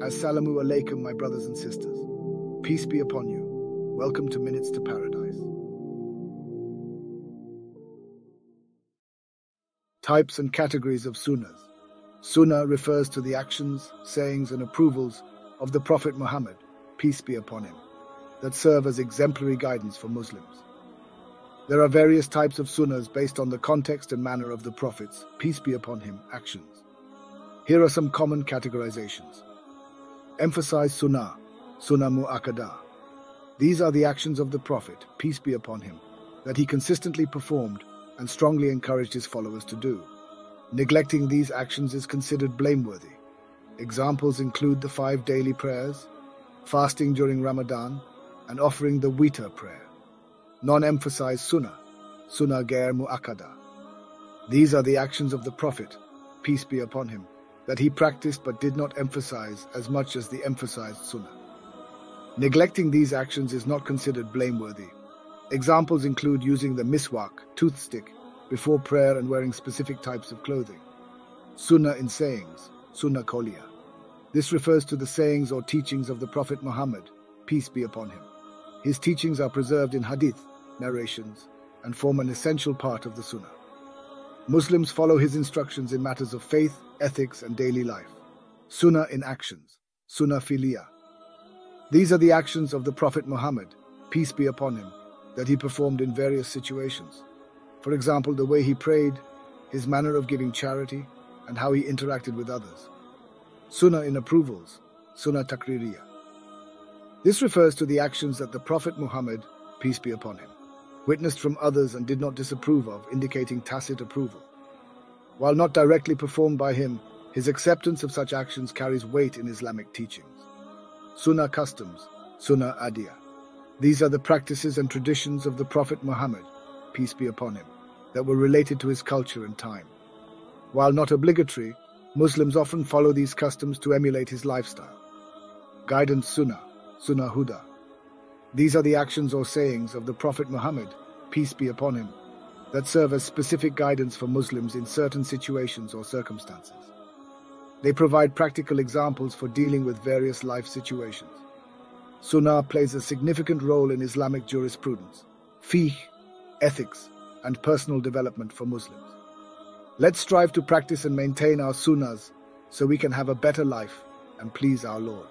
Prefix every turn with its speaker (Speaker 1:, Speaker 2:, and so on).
Speaker 1: Assalamu alaikum, my brothers and sisters. Peace be upon you. Welcome to Minutes to Paradise. Types and categories of sunnahs. Sunnah refers to the actions, sayings, and approvals of the Prophet Muhammad, peace be upon him, that serve as exemplary guidance for Muslims. There are various types of sunnahs based on the context and manner of the Prophet's, peace be upon him, actions. Here are some common categorizations. Emphasize sunnah, sunnah mu'akkadah. These are the actions of the Prophet, peace be upon him, that he consistently performed and strongly encouraged his followers to do. Neglecting these actions is considered blameworthy. Examples include the five daily prayers, fasting during Ramadan, and offering the witr prayer non-emphasized sunnah, sunnah gair mu'akkada. These are the actions of the Prophet, peace be upon him, that he practiced but did not emphasize as much as the emphasized sunnah. Neglecting these actions is not considered blameworthy. Examples include using the miswak, toothstick, before prayer and wearing specific types of clothing. Sunnah in sayings, sunnah qawliya. This refers to the sayings or teachings of the Prophet Muhammad, peace be upon him. His teachings are preserved in hadith, narrations, and form an essential part of the Sunnah. Muslims follow his instructions in matters of faith, ethics, and daily life. Sunnah in actions, Sunnah filia. These are the actions of the Prophet Muhammad, peace be upon him, that he performed in various situations. For example, the way he prayed, his manner of giving charity, and how he interacted with others. Sunnah in approvals, Sunnah takririya. This refers to the actions that the Prophet Muhammad, peace be upon him, witnessed from others and did not disapprove of, indicating tacit approval. While not directly performed by him, his acceptance of such actions carries weight in Islamic teachings. Sunnah customs, Sunnah Adiyah. These are the practices and traditions of the Prophet Muhammad, peace be upon him, that were related to his culture and time. While not obligatory, Muslims often follow these customs to emulate his lifestyle. Guidance Sunnah Sunnah Huda. These are the actions or sayings of the Prophet Muhammad, peace be upon him, that serve as specific guidance for Muslims in certain situations or circumstances. They provide practical examples for dealing with various life situations. Sunnah plays a significant role in Islamic jurisprudence, fiqh, ethics, and personal development for Muslims. Let's strive to practice and maintain our sunnahs so we can have a better life and please our Lord.